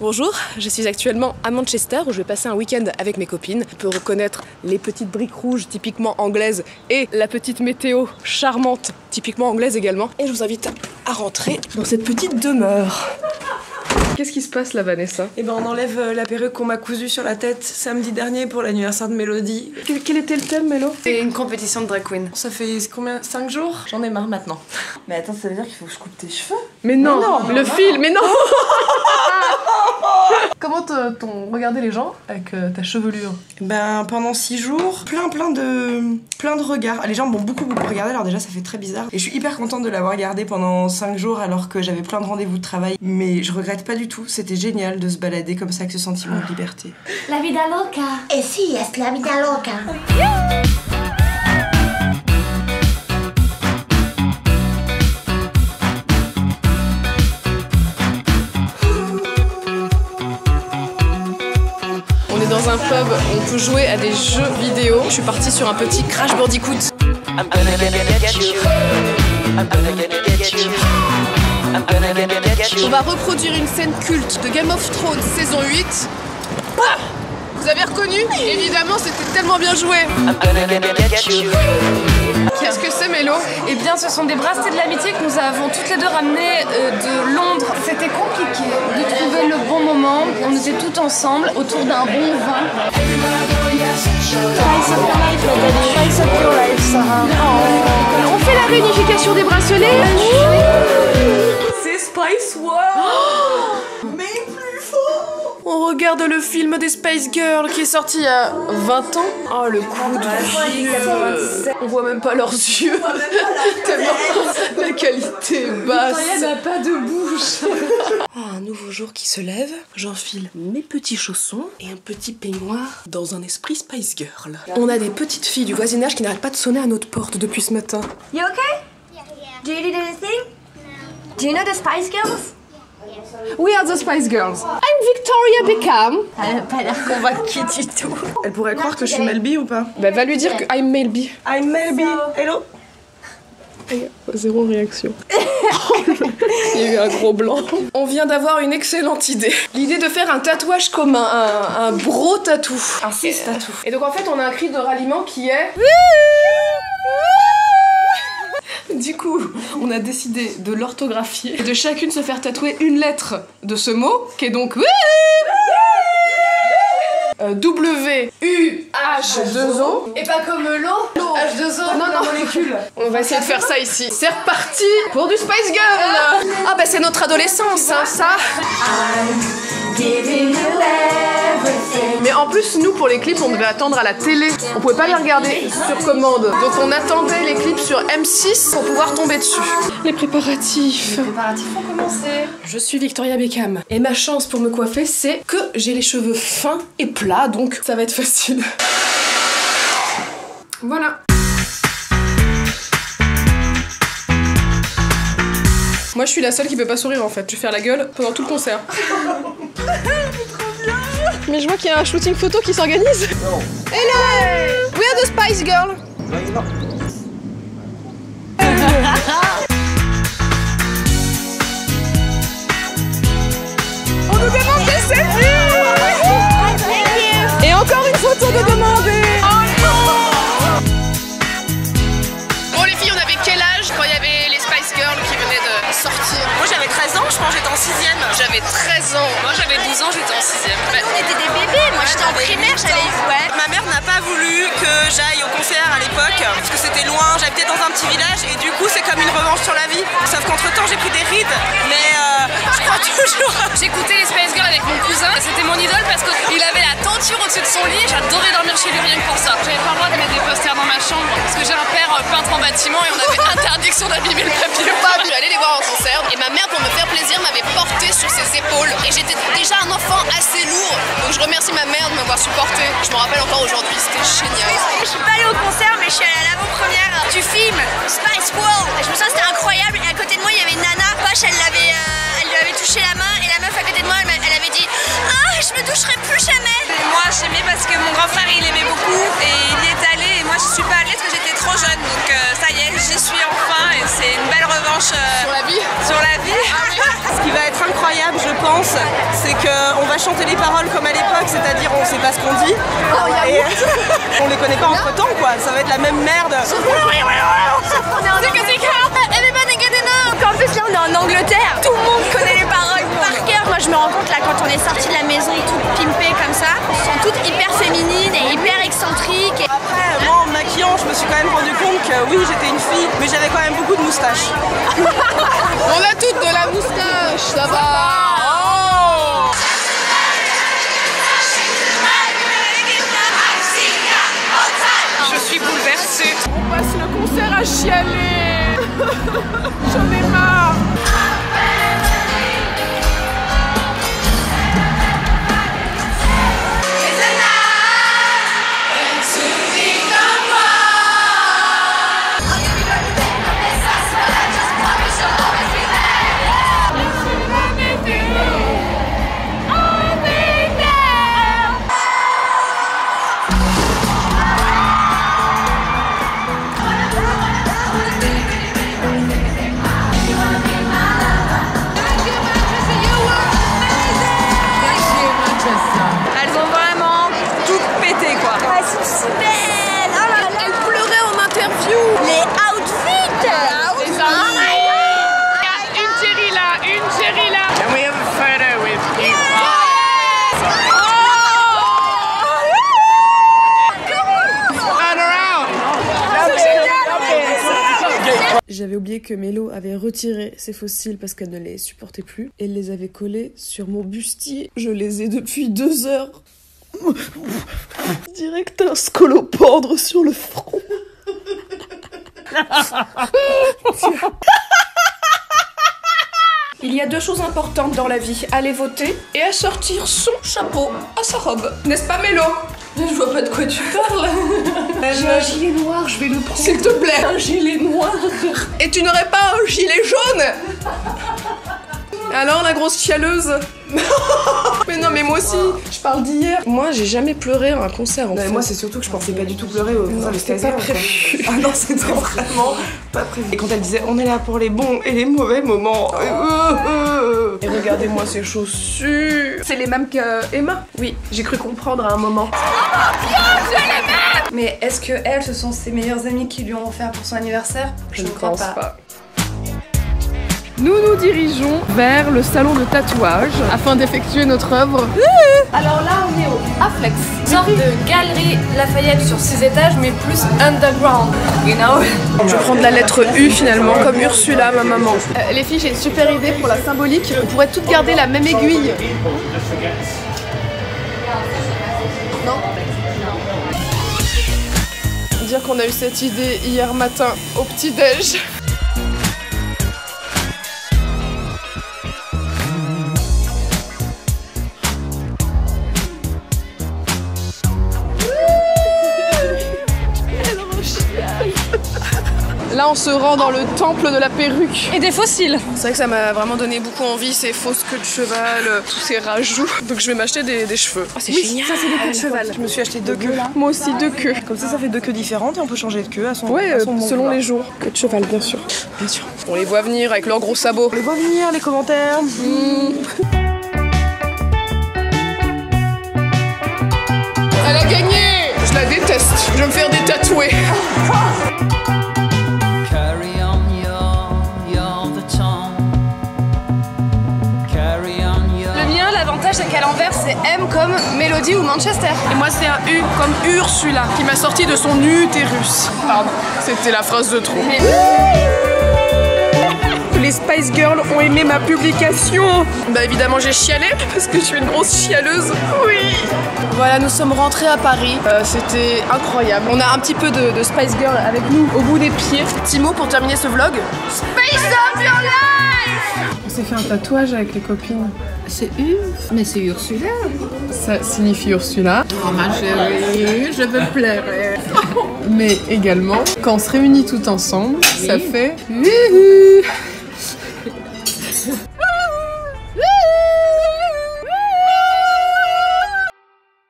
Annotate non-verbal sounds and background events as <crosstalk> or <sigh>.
Bonjour, je suis actuellement à Manchester où je vais passer un week-end avec mes copines. On peut reconnaître les petites briques rouges typiquement anglaises et la petite météo charmante typiquement anglaise également. Et je vous invite à rentrer dans cette petite demeure. Qu'est-ce qui se passe là, Vanessa? Eh ben, on enlève euh, la perruque qu'on m'a cousue sur la tête samedi dernier pour l'anniversaire de Mélodie. quel, quel était le thème, Mélo? C'est une compétition de drag queen. Ça fait combien? 5 jours? J'en ai marre maintenant. Mais attends, ça veut dire qu'il faut que je coupe tes cheveux? Mais non, non, le non. fil, mais non <laughs> Comment te- t'ont regardé les gens avec euh, ta chevelure? Ben, pendant 6 jours, plein plein de plein de regards. Les gens m'ont beaucoup beaucoup regardé, alors déjà ça fait très bizarre. Et je suis hyper contente de l'avoir gardé pendant 5 jours alors que j'avais plein de rendez-vous de travail. Mais je regrette pas du tout, c'était génial de se balader comme ça avec ce sentiment de liberté. La vida loca. Eh sì, es la vida loca? Peut jouer à des jeux vidéo. Je suis partie sur un petit Crash Bandicoot. I'm gonna get, get you. I'm gonna get, get you. I'm gonna get, get you. On va reproduire une scène culte de Game of Thrones saison 8. Ah Vous avez reconnu? Évidemment, c'était tellement bien joué. I'm gonna get, get you. Qu'est-ce que c'est, Mélo? Eh bien, ce sont des bracelets de l'amitié que nous avons toutes les deux ramenés euh, de Londres. C'était compliqué de trouver le bon moment. On était toutes ensemble autour d'un bon vin. On fait la réunification des bracelets C'est Spice World Mais plus fort On regarde le film des Space Girls qui est sorti il y a 20 ans. Oh, le coup de vieux On voit même pas leurs yeux <laughs> Tellement la qualité est basse n'a pas de bouche. <laughs> Ah, un nouveau jour qui se lève, j'enfile mes petits chaussons et un petit peignoir dans un esprit Spice Girl. On a des petites filles du voisinage qui n'arrêtent pas de sonner à notre porte depuis ce matin. You okay? Do you need anything? Do you know the Spice Girls? We are the Spice Girls. I'm Victoria Beckham. Elle a pas l'air convaincue du tout. Elle pourrait croire que je suis Melby ou pas Bah, va lui dire que I'm Melby. I'm Melby Hello Zéro réaction. <laughs> Il y a eu un gros blanc. On vient d'avoir une excellente idée. L'idée de faire un tatouage commun, un, un bro tatou. Un cis tatou. Et donc en fait, on a un cri de ralliement qui est. Du coup, on a décidé de l'orthographier et de chacune se faire tatouer une lettre de ce mot, qui est donc. Euh, W U H 2 O Et pas comme l'eau. H2O. non, non, molécule. On va essayer de faire ça ici. C'est reparti pour du Spice Girl. Ah bah c'est notre adolescence, hein, ça. Mais en plus, nous pour les clips, on devait attendre à la télé. On pouvait pas les regarder sur commande. Donc on attendait les clips sur M6 pour pouvoir tomber dessus. Les préparatifs. Les préparatifs ont commencé. Je suis Victoria Beckham. Et ma chance pour me coiffer, c'est que j'ai les cheveux fins et plats, donc ça va être facile. Voilà. Moi, je suis la seule qui peut pas sourire en fait. Je vais faire la gueule pendant tout le concert. Mais je vois qu'il y a un shooting photo qui s'organise. Hello! We are the Spice Girl. <laughs> <laughs> ans, je pense que j'étais en 6ème. J'avais 13 ans. Moi j'avais 12 ans, j'étais en 6ème. On était des bébés, moi j'étais en primaire, j'allais ouais. Ma mère n'a pas voulu que j'aille au concert à l'époque parce que c'était loin, j'habitais dans un petit village et du coup c'est comme une revanche sur la vie. Sauf qu'entre temps j'ai pris des rides, mais euh, je crois <laughs> toujours. J'écoutais les Spice Girls avec mon cousin. C'était mon idole parce qu'il avait la tenture au-dessus de son lit. J'adorais dormir chez lui rien que pour ça. J'avais pas le droit de mettre des posters dans ma chambre parce que j'ai un père peintre en bâtiment et on avait interdiction d'abîmer le papier. pas pu aller les voir en concert et ma mère pour me faire plaisir m'avait porté sur ses épaules et j'étais déjà un enfant assez lourd donc je remercie ma mère de m'avoir supporté je me rappelle encore aujourd'hui c'était génial Je suis pas allée au concert, mais je suis allée à l'avant-première du film Spice World. Et je me souviens, c'était incroyable. Et à côté de moi, il y avait une nana. Poche, elle, l'avait, euh, elle lui avait touché la main. Et la meuf à côté de moi, elle, avait dit Ah, je me toucherai plus jamais. Moi j'aimais parce que mon grand frère il aimait beaucoup et il y est allé et moi je suis pas allée parce que j'étais trop jeune donc euh, ça y est j'y suis enfin et euh, sur la vie sur la vie. <laughs> Ce qui va être incroyable, je pense, c'est qu'on chanter les paroles comme à l'époque, c'est-à-dire on sait pas ce qu'on dit. Et <laughs> on les connaît pas entre temps quoi, ça va être la même merde. En plus là on est en Angleterre, tout le monde connaît les paroles par cœur. Moi je me rends compte là quand on est sorti de la maison toute pimpée comme ça, Après, moi en me maquillant, je me suis quand même rendu compte que oui, j'étais une fille, mais j'avais quand même beaucoup de moustaches. <laughs> On a toutes de la moustache, ça va. Oh Je suis bouleversée. On passe le concert à chialer. <laughs> J'en ai marre. J'avais oublié que Mélo avait retiré ses fossiles parce qu'elle ne les supportait plus et les avait collés sur mon bustier. Je les ai depuis deux heures. Direct un scolopendre sur le front. Il y a deux choses importantes dans la vie, aller voter et assortir son chapeau à sa robe. N'est-ce pas Mélo? Je vois pas de quoi tu parles. J'ai un gilet noir, je vais le prendre. S'il te plaît, un gilet noir. Et tu n'aurais pas un gilet jaune? Alors la grosse chialeuse? <laughs> Mais non mais moi aussi, je parle d'hier. Moi j'ai jamais pleuré à un concert en fait. moi c'est surtout que je pensais pas du tout pleurer au concert c'était pas prévu. Ah non, c'était vraiment pas prévu. Et quand elle disait on est là pour les bons et les mauvais moments. euh, euh. Et regardez-moi ces chaussures. C'est les mêmes que Emma. Oui, j'ai cru comprendre à un moment. Mais est-ce que elle, ce sont ses meilleures amies qui lui ont offert pour son anniversaire? Je ne pense pas. Nous nous dirigeons vers le salon de tatouage afin d'effectuer notre œuvre. Alors là, on est au Aflex, sorte de galerie Lafayette sur 6 étages, mais plus underground, you know? Je vais prendre la lettre U finalement, comme Ursula, ma maman. Euh, les filles, j'ai une super idée pour la symbolique. On pourrait toutes garder la même aiguille. Non Dire qu'on a eu cette idée hier matin au petit-déj. Là, on se rend dans le temple de la perruque. Et des fossiles. C'est vrai que ça m'a vraiment donné beaucoup envie, ces fausses queues de cheval, euh, tous ces rajouts. Donc je vais m'acheter des, des cheveux. Oh, c'est génial Ça, c'est des queues de cheval. Je me suis acheté deux queues. Moi aussi, deux queues. Comme ça, ça fait deux queues différentes et on peut changer de queue à son, Ouais, à euh, son selon les jours. Queue de cheval, bien sûr. Bien sûr. On les voit venir avec leurs gros sabots. On les voit venir, les commentaires. Elle a gagné Je la déteste. Je vais me faire des tatoués. <laughs> comme Mélodie ou Manchester. Et moi, c'est un U comme Ursula qui m'a sorti de son utérus. Pardon, c'était la phrase de trop. Les Spice Girls ont aimé ma publication. Bah évidemment j'ai chialé parce que je suis une grosse chialeuse. Oui. Voilà, nous sommes rentrés à Paris. Euh, C'était incroyable. On a un petit peu de, de Spice Girl avec nous au bout des pieds. Petit mot pour terminer ce vlog. Space of your life On s'est fait un tatouage avec les copines. C'est Ur, mais c'est Ursula. Ça signifie Ursula. Oh ma chérie, je veux pleurer. <laughs> Mais également, quand on se réunit tout ensemble, ça fait Uhu